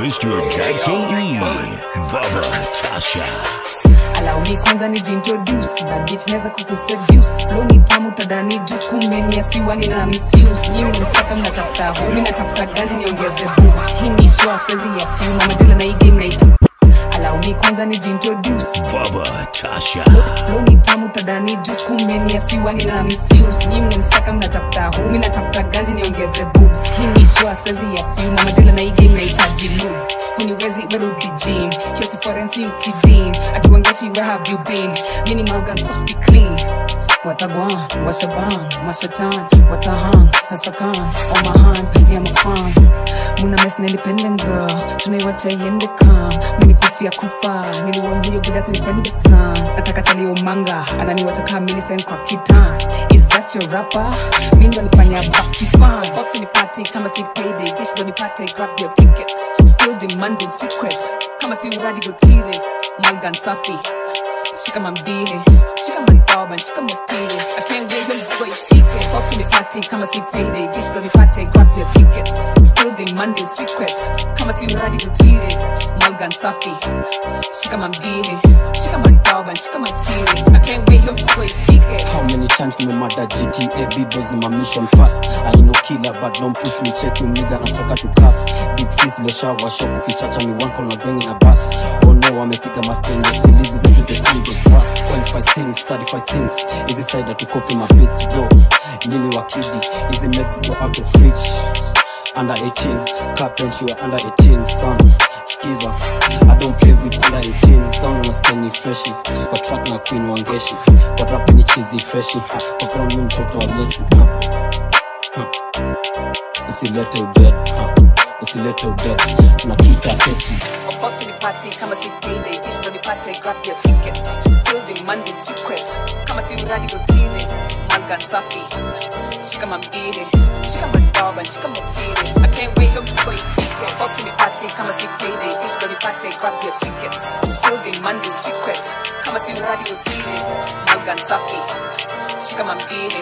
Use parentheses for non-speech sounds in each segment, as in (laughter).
Mr. Jackie Baba Tasha. me kwanza nijiintroduce bad bitch naweza kukuseduce. Flow ni tamu tadani juice. Kumeni asiwa ni na misuse. Nyinyi msaka mnatafuta ho mimi natafuta ganji niongeze boost. Hii ni show siwezi ya simu madela na hii game naita allow kwanza nijiintroduce. Baba chasha. Flow ni tamu tadani juice. Kumeni asiwa ni na misuse. Nyi msaka mnatafuta hu Mina natafuta ganzi niongeze boobs. Kimi shua swezi ya simu. Na madela na igi na nahitaji loop kuniwezi werudi gym. Hiyo si forensi ukidim Atuangashi where have you been? Minimal gun be clean watagwan washaban mashatan watahan tasakan omahan ya mafan muna mes na independent girl. Tunaiwacha iende kam mini kufia kufa. Niliwon huyo buda sinipende san nataka chalio manga. Ananiwacha kaa milisen kwa kitan. Is that your rapper? Mi ndo nifanya bakifan kosi nipati kama si payday. Kesho ndo nipate grab your ticket. Still demanding secret. Kama si uradi gotire malgan safi shika mambihe shika madoba shika mapili i can't wait hiyo mzigo ifike kosi nipati kama si payday. Kesho ndo nipate grab your ticket still demanding secret. Kama si uradi gotire malgan safi. Shika mambihe shika madoba shika mapili i can't wait hiyo mzigo ifike How many times nimemada GTA B-boys my mission pass I no killer but don't push me. Check you nigga natoka to cast Big sis leshawa shop ukichacha ni one call na gang na bus. Oh no wamepiga mastenge Release zetu the the trust Qualified things, certified things Easy side you copy my beats? Bro Nyini wakidi, it Mexico out of reach Under 18, carpent you are under 18 son. Skiza, I don't play with under 18 Sound unasikia ni freshi Kwa track na queen wangeshi. Kwa rap ni cheesy freshi. Kwa crown mtoto wa bosi. Usilete udead ha. Usilete udead Tunakika course unipate kama si payday. Kisha ndo nipate grab your ticket. Still demanding secret. Kama si uradi malgan safi shika mambihe shika madoba shika mafiri i can't wait hiyo mzigo ifike Of course unipate kama si payday kisha ndo nipate grab your ticket still demanding secret. Kama si uradi gotire malgan safi shika mambihe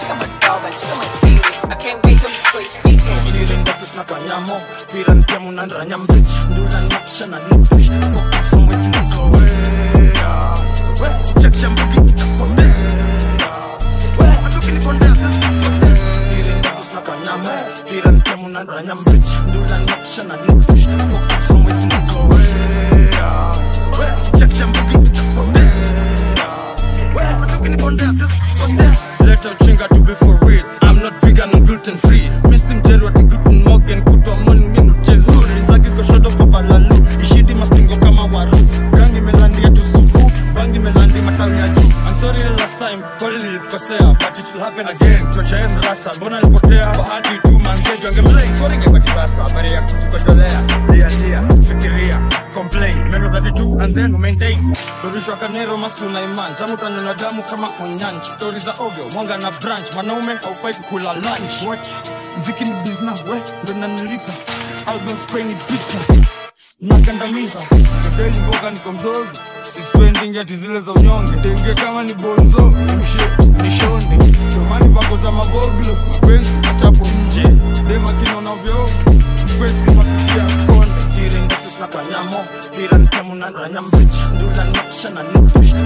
shika madoba shika mafiri i can't wait hiyo mzigo ifike Liren dapus na kanyamo Piran pia munandra nyambich Ndula naksha na nipush Fuck off from west in so Check shambuki Takome Matuki ni condenses Liren dapus na kanyamo Piran pia munandra nyambich Ndula naksha na nipush Fuck off from west in so Check shambuki Takome Matuki ni condenses Let her chinga to be for real em rasa Mbona alipotea? Bahati tu manzejo Angemlei Koringe kwa disaster Habari ya kujikotolea Lia lia Fikiria Complain. Meno 32 And then maintain. Dorishwa kanero mastu na iman. Chamu tanona damu kama onyanch Story za ovyo Mwanga na branch Mwanaume haufai kukula lunch. Watch Mziki ni bizna we Ndo nanilipa. Album spray ni pizza. Nakandamiza. Kadeli mboga niko mzozo sispending ati zile za unyonge denge kama ni bonzo nimshe ni shonde domani vako za mavoglo mapenzi machapo mji dema kinona vyo mkwesi konde jirengasus na kanyamo nitemu na ndula na na kanyamo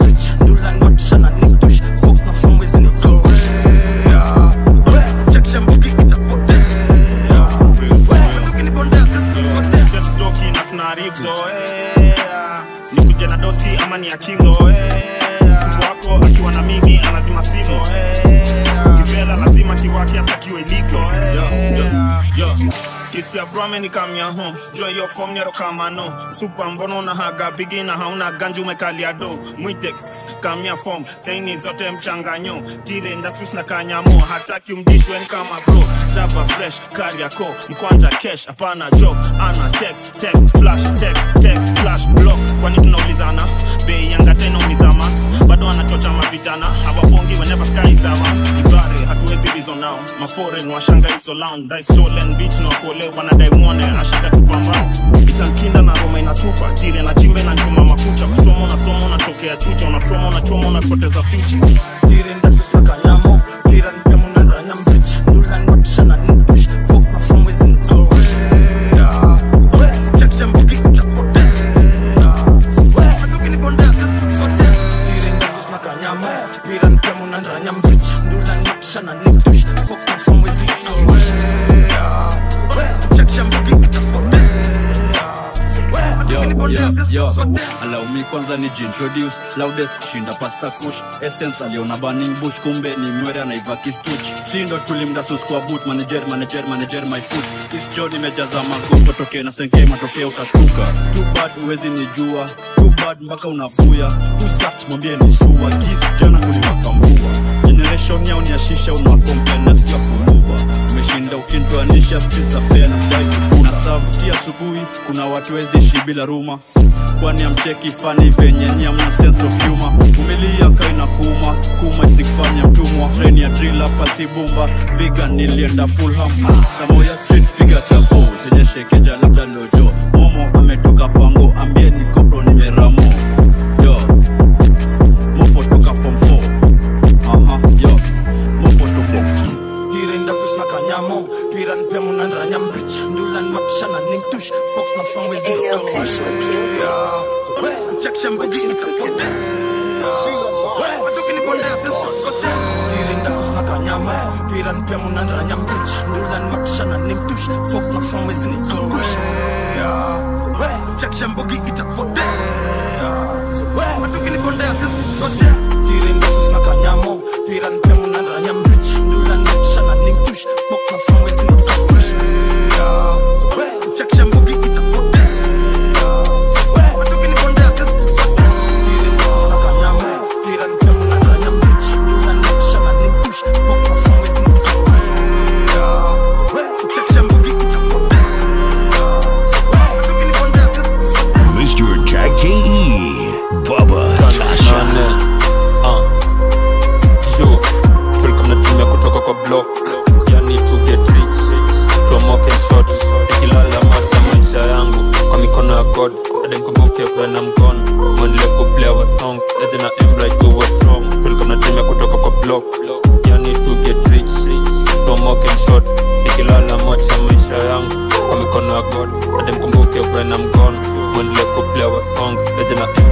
na kisikia brame ni kamya home jua hiyo form nyero kama no supa mbono na haga bigi na hauna ganju umekalia do mwitex kamya form. Teini zote mchanganyo tire ndasus na kanyamo hataki mdishweni kama bro. Chapa fresh kariako mkwanja cash hapana job. Ana text text flash text text flash block. Kwani tunaulizana? Bei yanga tena umiza max bado anachocha mavijana hawapongi whenever sky is out. Ibare hatuwezi bizo now. Maforeign washanga hizo lounge. Dai stolen beach na kuolewa wanadai mwone ashaga tupambao itankinda na roma inatupa tire na chimbe na chuma makucha. Kusoma na unatokea chucha unachoma unachoma unapoteza ficha. Tire ndasus na kanyamo Lira ni na ranya mbicha. Ndula ni na nimtush Fuck na famwe zini Yeah. We, check cha mbugi utapote Yeah. We, maduki ni bondea sisi sote. Tire na kanyamo Lira ni pemu na ranya mbicha. Ndula ni watisha na nimtush Fuck na famwe Yeah. Me kwanza ni jintroduce. Laudet kushinda pasta kush. Essence aliona burning bush kumbe ni mwere anaiva kistuch sindo tulimda sus kwa boot manager manager manager my foot. Isjo nimejaza magozo tokee na senke matokeo utashtuka too bad uwezi nijua too bad mpaka unavuya. Who's that? Mwambie ni sua. Giz jana kuliwaka mvua. Generation yao ni ashisha unakompena sio kuvuva umeshinda ukintoanisha pesa fea na stai kukuna savti asubuhi kuna watu wezishi bila ruma. Kwani amcheki fani venye ni amna sense of humor. Umelia kaina kuma kuma isikufanya mtumwa. Train ya drill hapa si bumba vegan nilienda fulham samoya street piga tapo sijeshekeja labda lojo. Momo ametoka pango ambieni We, check cha mbugi utapote We, maduki ni bondea sisi sote Kirinda kusna kanyamo Piran pemu munandra ranya mbricha Ndulan matisha na nimtush Fuck na famwe zini Yeah. We, check cha mbugi itapote We, maduki ni bondea sisi sote Kirinda kusna kanyamo Piran pemu na ranya mbricha Ndulan matisha na nimtush na famwe zini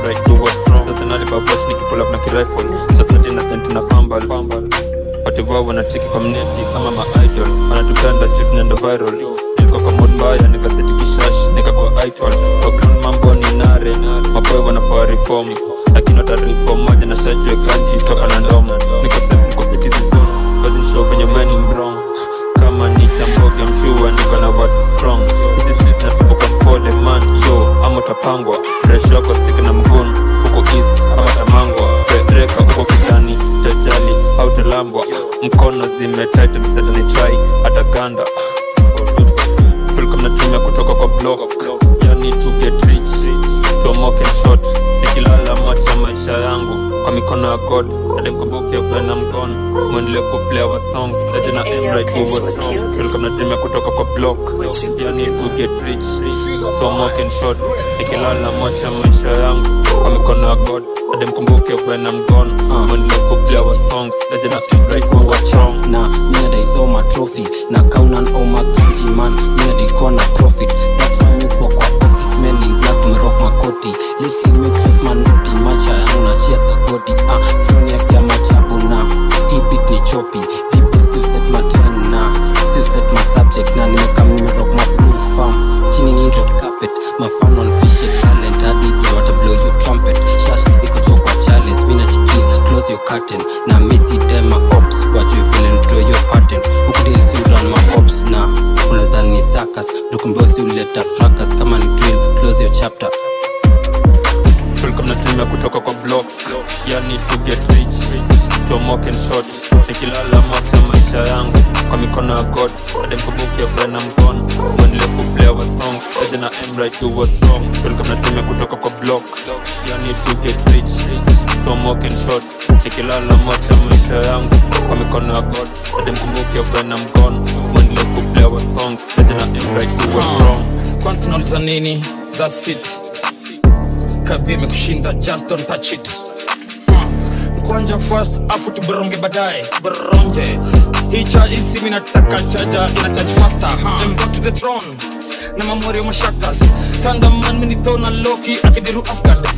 embright to was strong sasa nalibabosh nikipull up na kirifle sasa tena then tuna fumble. Watevao wanatiki mneti kama maidol wanatupenda juu nendo viral. Niko kwa mod mbaya nikaseti kishash nika kwa idol kwa ground mambo ni nare. Maboy wanafaa reform. Lakini wata reform moja na shajwe kanji toka na ndomo niko safe niko piti zone kazi nishow kwenye mani mbrong kama nitamboge mshua niko na watu strong mpole man yo ama utapangwa fresh wako stick na mgun huko east ama tamangwa. Fedreka huko kitani tajali au telambwa mkono zimetaita msatani trai hata ganda. Tulikuwa mnatumia kutoka kwa blok yani to get rich tomoke shot. Nikilala macha maisha yangu. Kwa mikono ya god ademkumbuke kwena mkono mwendele kuplea wa songs. Na tulikuwa mnatumia kutoka kwa block. Yani to get rich. Tomoke shot. Nikilala macha maisha yangu. Kwa mikono ya god ademkumbuke kwena mkono mwendele kuplea wa songs. Na who was strong na mina daisoma trophy. Na kaunan omakajiman mina daikona profit shot nikilala macha maisha yangu kwa mikono ya god. Ademkumbuke vrena mkono. Mwendele kuplea our songs aje na emright you was strong tulikuwa mnatumia kutoka kwa block. Yani to get rich tomoke shot nikilala macha maisha yangu kwa mikono ya god. Ademkumbuke vrena mkono. Mwendele kuplea our songs Legend na aim like we were strong. Kwani tunauliza nini? Thats it. Kabi imekushinda just don't touch it mkwanja first afu tuboronge baadaye boronge hii chaji simi nataka chaja ina charge faster. Huh? go to the throne na mamorio mashakas. Thunderman minithona loki akidiru asgard.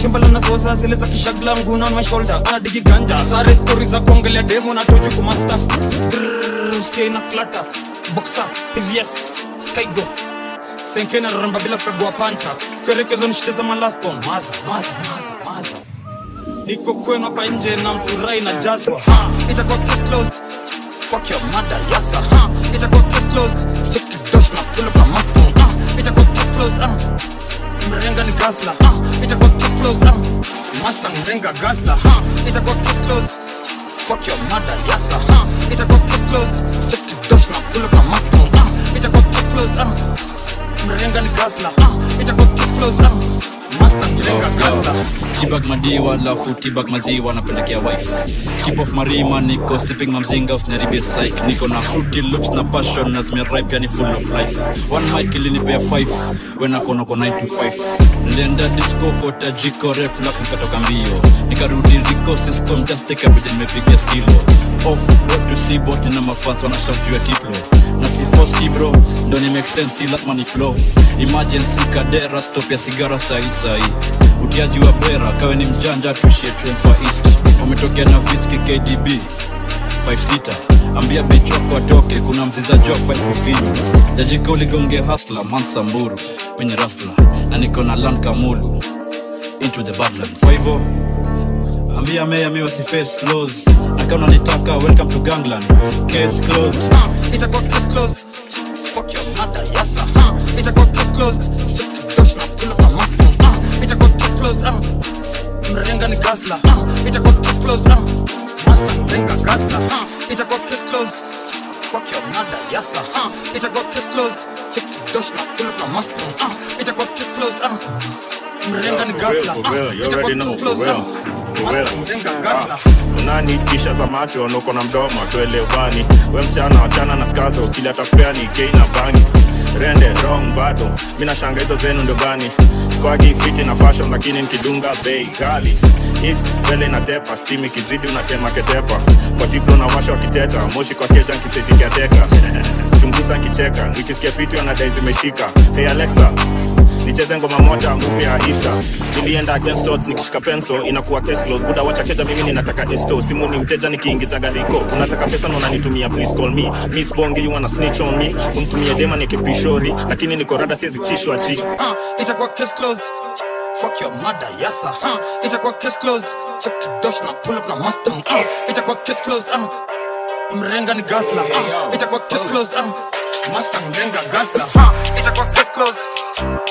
Kimbala na sosa zile za kishaglangu on my shoulder. Anadigi ganja. Sare stori za kuongelea demo na toju kumasta usikie na klata boxa pvs skygo senkena ramba bila kukagua panta kerekezo nishite za malasbon maza maza maza maza niko kwenu hapa nje na mturai na jazwa ha closed. Fuck your mother yasa ha closed. Check the dosh na pull up a mustang itakuwa case closed. Mrenga ni gasla closed. Master mrenga gasla ha closed. Fuck your mother yasa ha closed. Check the dosh na closed. Mrenga ni gasla closed Jibag madiwa lafu tibag maziwa napelekea wife. Keep off marima niko sipping mamzinga usiniharibie psych Niko na fruity loops na passion na zimeripe yani full of life. One mic ilinipea 5 when akona kwa 9 to 5 Nilienda disco kota jiko ref lafu nikatoka mbio. Nikarudi riko system just take everything mepiga skilo. Off road to see bot na mafans wanashout juu ya tiplo na si foski bro. Ndo ni make sense emergency kadera stop ya sigara sahi sahi utiaji wa bera kawe ni mjanja tushie east. Wametokea na Fitski kdb 56 ambia bichoko atoke kuna mziza jo 5 kufinyu jajiko ligonge hasla mansamburu kwenye rasla na niko na lan kamulu. Into the badlands. Kwa hivyo ambia meya miwa si face laws na kama unanitaka welcome to gangland. Case closed. Huh? itakuwa case closed. Fuck your mother yasa huh? itakuwa case closed. The dosh na pull up a mustang uh, itakuwa case closed uh, mrenga ni gasla uh, itakuwa case closed uh, mustang mrenga gasla uh, itakuwa case closed. Fuck your mother yasa huh? itakuwa case closed. The dosh na pull up a mustang uh, itakuwa case closed uh, mrenga ni gasla unani kisha za macho nuko na mdomo atuelewani we msichana wachana na skazo kili atakupea ni kei na bani. Rende wrong bado mi nashanga hizo zenu ndo gani skwagi fiti na fashion lakini nikidunga bei gali east mbele na tepa stimi kizidi unatema ketepa. Kwa diplo na washa wakiteta moshi kwa keja nkisetikiateka (laughs) chunguza nkicheka nikisikia fiti wanadai zimeshika hey alexa nicheze ngoma moja mpya ya isa. Nilienda against odds nikishika pencil inakuwa case close buda wacha keja mimi ninataka esto simu ni mteja nikiingiza galiko unataka pesa na unanitumia please call me. Miss bonge you wanna snitch on me? Umtumie dema nikipishori lakini niko rada siwezi chishwa ji uh, itakuwa case closed. Fuck your mother yasa. Huh? itakuwa case closed. Check the dosh na pull up na mustang uh, itakuwa case closed um, mrenga ni gasla uh, itakuwa case closed um, mustang mrenga gasla huh? itakuwa case closed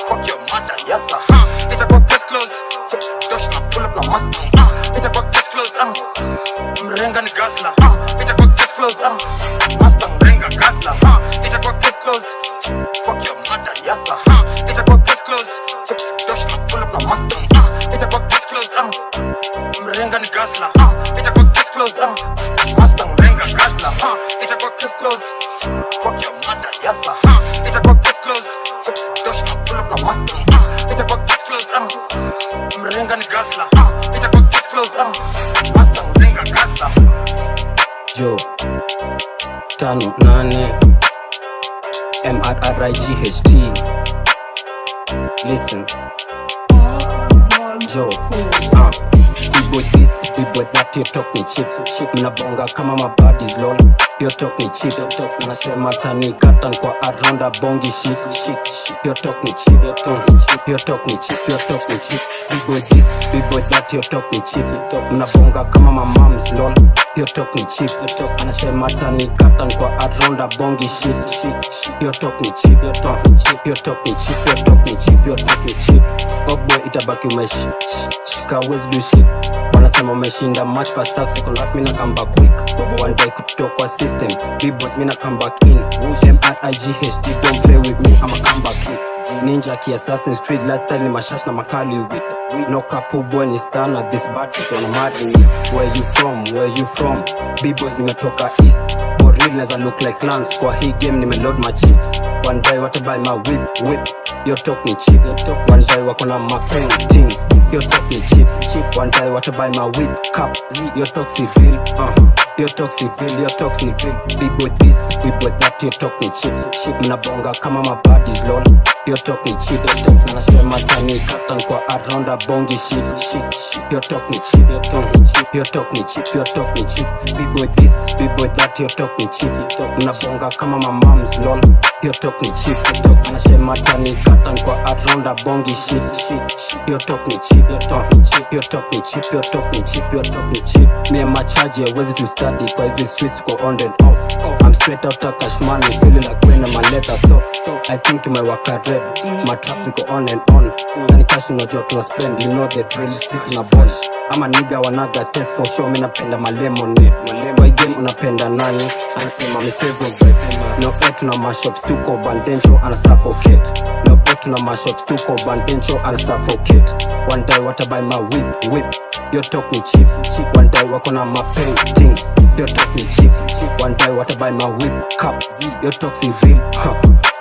jo tano nane. Mrright listen. Jo uh. Big boy this, Mnabonga kama mabadis lol ni cheap Nasema kani katan kwa aranda bongi shit talk ni Mm. Your talk ni your talk ni cheap Big boy this, big boy that, talk ni cheap Mnabonga kama mamams lol talk ni cheap Anasema kani katan kwa aranda bongi shit Your talk ni your talk ni Your talk ni your talk ni Oh boy itabaki umeshi Kawezi do shit wanasema umeshinda match first half second half mina come back quick one day kutoka kwa system. B-boys mina come back in. M-r-i-g-h-t don't play with me ama come back kid ninja ki assassin's creed lifestyle ni mashash na makali with. No couple boy ni star this bad so no mad where you from? Where you from? B-boys nimetoka east real neza look like lance. Kwa hii game nimeload my chips one day watabuy my whip whip. Yo talk ni cheap. One day wako na my ting. Yo talk ni cheap. Cheap one day watabuy my whip cup. Yo talk si real uh. Yo talk si real yo talk si real. Big boy this big boy that yo talk ni cheap. Mna mnabonga kama my body's lol yo talk ni cheap nasema tani katan kwa around a bongi shit shit shit. Yo talk ni cheap Your talk ni cheap Your talk ni cheap Your talk ni cheap boy this big boy that Your talk ni cheap come kama my moms lol. Your talk ni cheap talk anasema tani katan kwa around a bongi shit shit shit. Yo talk ni cheap Your talk ni cheap Your talk ni cheap Your talk ni cheap Your talk ni cheap me and my charge wezi to study kwa hizi streets go on and off. I'm straight out of cash money feeling like when my letter soft I think at red my traps go on and on. Nani cash unajua tuna spend you know the drill sit na boy. Ama niga wanaga test for sure mi napenda malemon kwa hii game unapenda nani? Anasema mi favorite. No eh tuna mashops tuko bandencho ana suffocate. No eh tuna mashops tuko bandencho ana suffocate. One day watabuy my whip whip. Yo talk ni cheap cheap. One day wako na my paintings yo talk ni cheap cheap. One day watabuy my whip cup. Yo talk si real huh.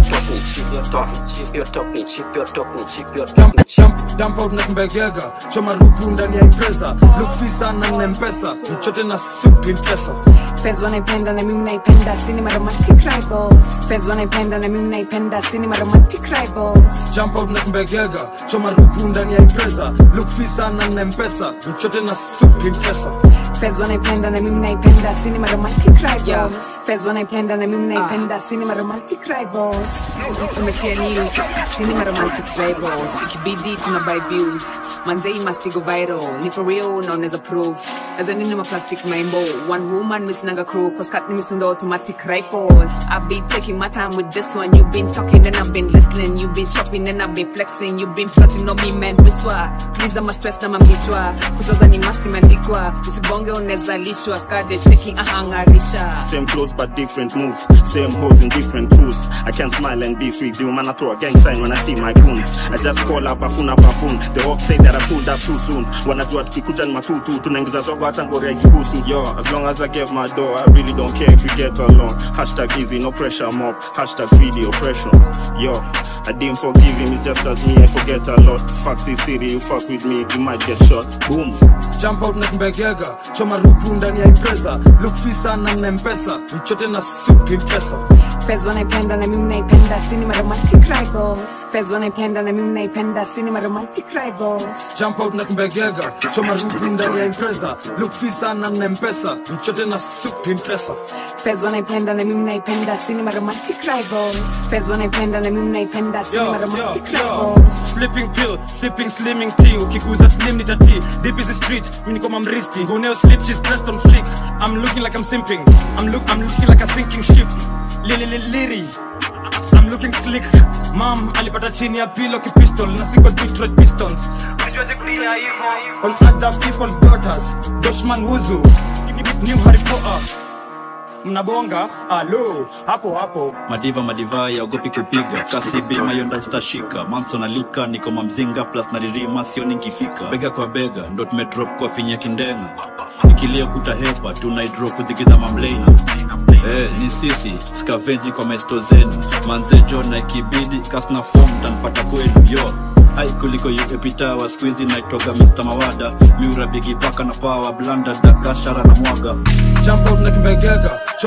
shit shit yo talk ni cheap yo talk ni cheap yo talk ni cheap yo talk ni Dump, out na kimbegega choma rupu ndani ya impreza look fisa na nina mpesa mchote na soup impresa Feds wanaipenda na mimi naipenda cinema romantic rivals Feds wanaipenda na mimi naipenda cinema romantic rivals jump out na kimbegega choma rupu ndani ya impreza look fisa na nina mpesa mchote na soup impresa Feds wanaipenda na mimi naipenda cinema romantic rivals Feds wanaipenda na mimi naipenda cinema romantic rivals Umesikia news cinema romantic rivals ikibidi tuna buy views. Manzei must go viral ni for real na unaweza prove as nini ma plastic maimbo one woman misinanga crew cause cut missing the automatic rifle. I've been taking my time with this one you've been talking and I've been listening you've been shopping and I've been flexing you've been plotting on me man wiswa please I'm a stress na mambichwa kutoza ni must imeandikwa usibonge unaweza lishwa skade checking ahangarisha Same clothes but different moves. Same hoes in different crews. I can smile and be free. The man I throw a gang sign when I see my goons. I just call up bafuna bafun. The hawk say that I pulled up too soon. Wanajua tukikuja ni matutu. Tunaingiza zogo hata ngori haikuhusu. Yo, as long as I get my door, I really don't care if we get along. Hashtag easy, no pressure mob. Hashtag video oppression. Yo, I didn't forgive him. It's just that me, I forget a lot. Fuck C city, you fuck with me, you might get shot. Boom. jump out na kimbegega choma rupu ndani ya impreza look fisa na nina mpesa mchote na soup impresa Feds wanaipenda na mimi naipenda cinema romantic rivals fez wanaipenda na mimi naipenda cinema romantic rivals jump out na kumbegega choma rupu ndani ya impreza look fisa na na mpesa mchote na soup impresa fez wanaipenda na mimi naipenda cinema romantic rivals fez wanaipenda na mimi naipenda cinema romantic rivals Sleeping pill, sipping slimming tea. Ukiguza slim ni tati. Deep is the street mimi niko mamristi. Guneo slip she's pressed on flick I'm looking like I'm simping. I'm look I'm looking like a sinking ship. Lili lili I'm looking slick. Mom alipata chini ya pillow kipistol na siko Detroit Pistons. Ya On other people's daughters. Doshman Wuzu New Harry Potter. Mnabonga? Alo hapo hapo. Madiva madivai yaogopi kupiga. Kasi bima yonda zitashika manso na lika niko mamzinga plus naririma sio nikifika bega kwa bega ndo tumedrop kwa finya kindenga. Ikilia kutahepa tunaidro kuthikidha mamlei Eh, ni sisi skavenji kwa maesto zenu. Manzejo na ikibidi kasna fom tanpata kwenu yo. Ai kuliko uepitawa skuizi naitoga mr mawada. Miura bigi paka na pawa blanda dakashara na mwaga. Na